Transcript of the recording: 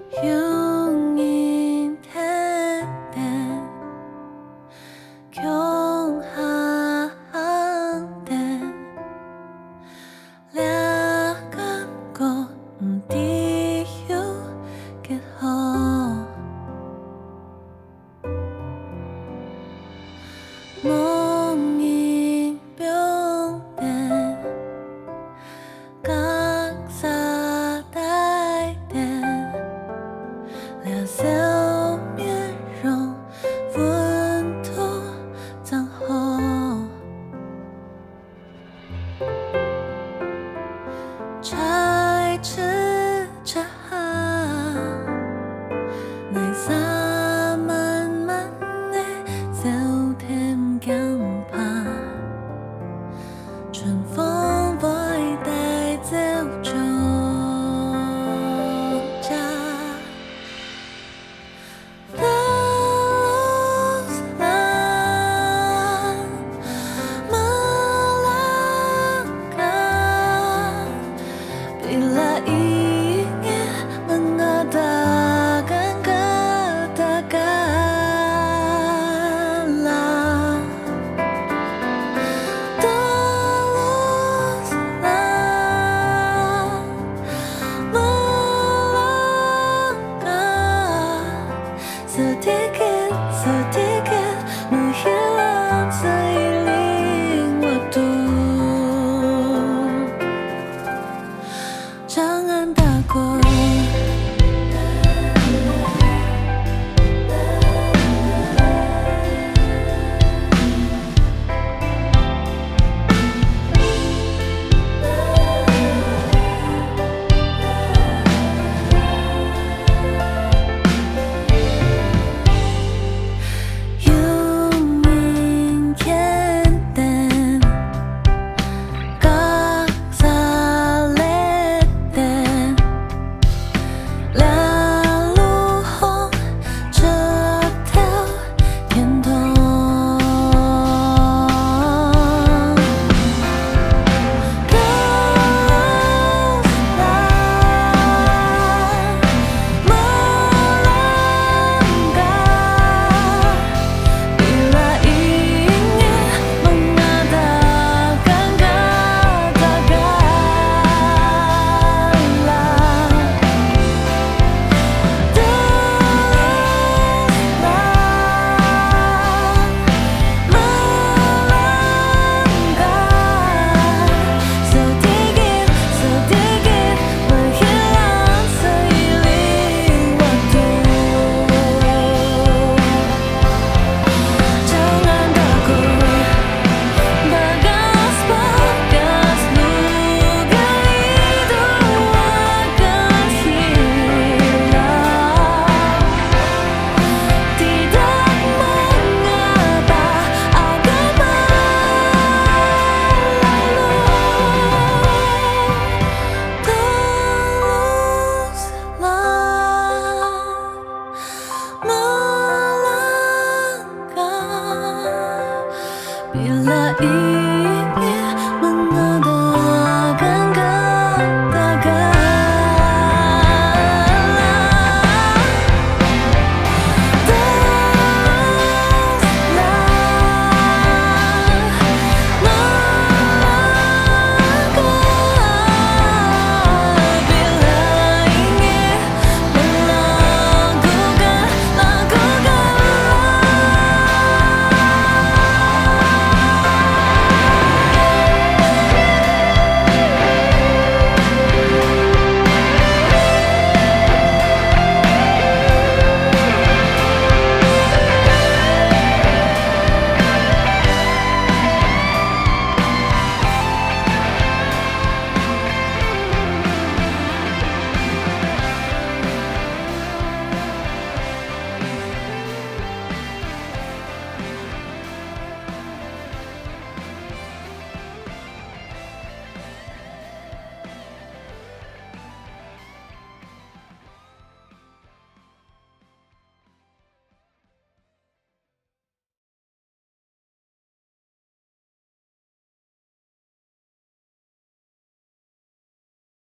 You